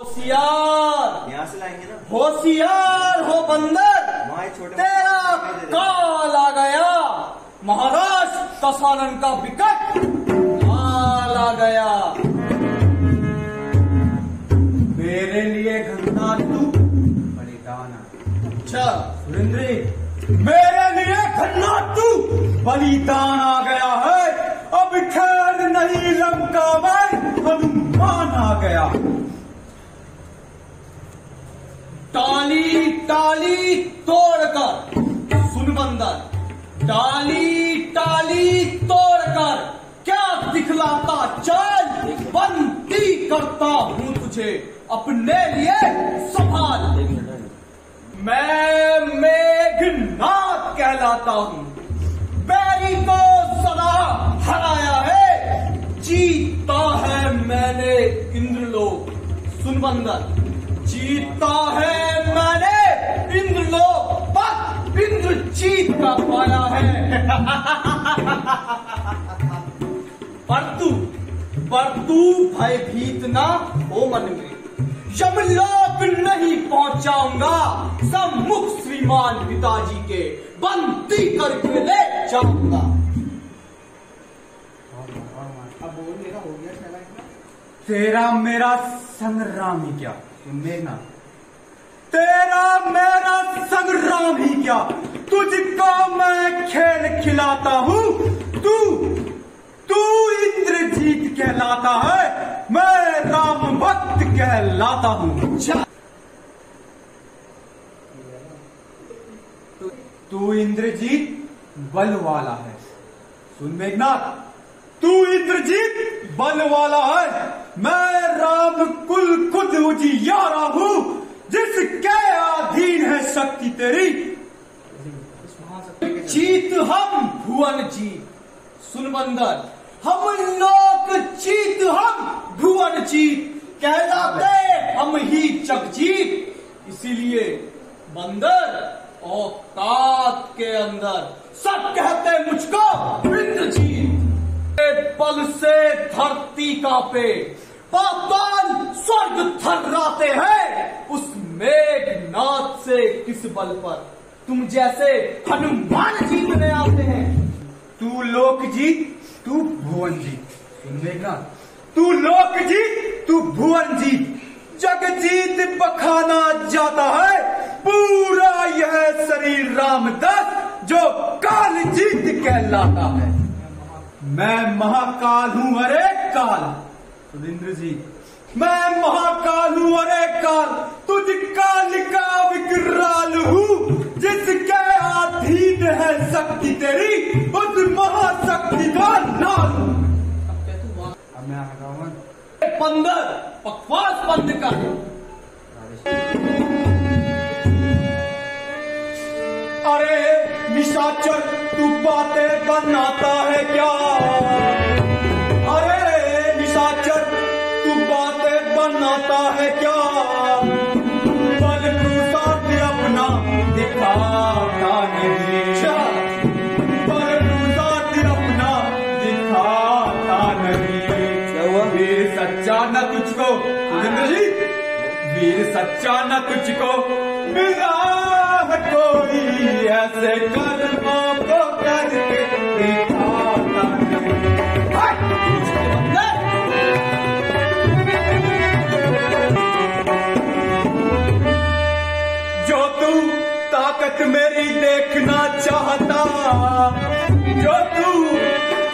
होशियार। यहाँ से लाएँगे ना? होशियार हो बंदर। तेरा काल आ गया। महाराज कसानन का विकट। काल आ गया। मेरे लिए घंटा तू। बलिदान अच्छा सुरेंद्र मेरे लिए खन्ना तू। बलिदान आ गया है। अब खैर नहीं लंका में हनुमान आ गया। टाली टाली तोड़कर। सुन बंदर टाली टाली तोड़कर। क्या दिखलाता चल बनती करता हूँ तुझे अपने लिए संभाल। मैं मेघनाथ कहलाता हूँ। बैरी को सदा हराया है। जीता है मैंने इंद्रलोक। सुन बंदर जीता है मैंने इंद्रलोक पर इंद्र जीत का पाया है पर तू पर तू भयभीत ना हो मन में यमलोक नहीं पहुंचाऊँगा सम्मुख श्रीमान पिताजी के बंदी करके ले जाऊँगा हो तेरा मेरा संग्राम ही क्या? मेघना। तेरा, मेरा संग्राम ही क्या? तुझको मैं खेल खिलाता हूँ। तू तू इंद्रजीत कहलाता है। मैं राम भक्त कहलाता हूँ। तू इंद्रजीत बल वाला है। सुन मेघनाथ तू इंद्रजीत बल वाला है। मैं राम कुल खुद उजियारा हूँ, जिसके अधीन है शक्ति तेरी। जीत हम भुवन जीत सुन बंदर। हम लोक जीत हम भुवन जीत कहलाते हम ही चक जगजीत इसीलिए बंदर औकात के अंदर सब कहते मुझको इंद्रजीत पल से धरती का पे पाताल स्वर्ग थर्राते हैं। उस मेघनाथ से किस बल पर? तुम जैसे हनुमान जीतने आते हैं। तू लोक जीत, तू भुवन जीत। सुनने का तू लोक जीत, तू भुवन जीत। जग जीत बखाना जाता है। पूरा यह शरीर रामदास जो काल जीत कहलाता है। मैं महाकाल हूँ अरे काल। सुरेंद्र जी मैं महाकाल हूँ अरे काल। तुझ काल का विकराल हूँ जिसके अधीन है शक्ति तेरी उस महाशक्ति का नाम। अब मैं। रावण बंदर बकवास बंद कर। अरे निशाचर तू बातें बनाता है क्या? वीर सच्चा न तुझको मिला कोई ऐसे कर्मों को करके! जो तू ताकत मेरी देखना चाहता, जो तू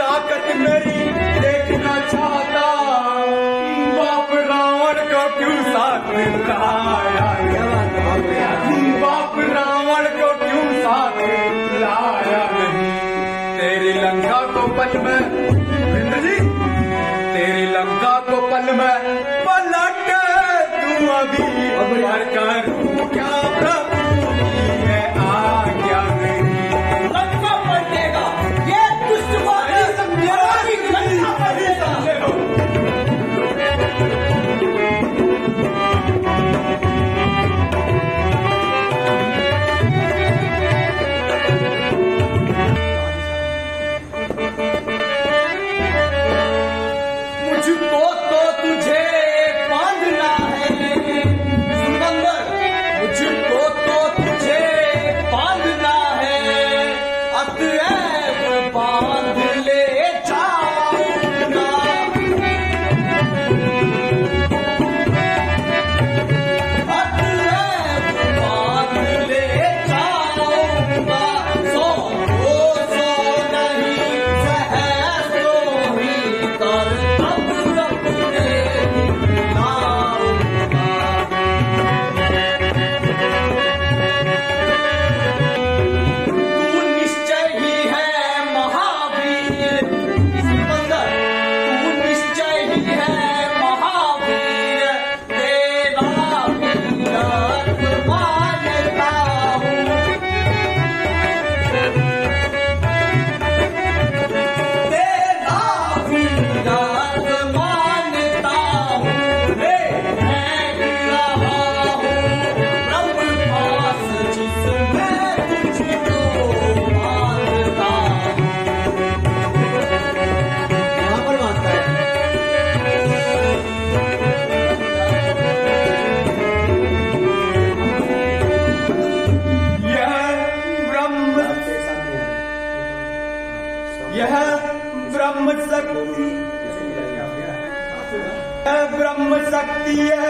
ताकत मेरी अभी भर कर। क्या yeah.